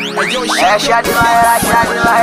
É chat na shot, chat na era,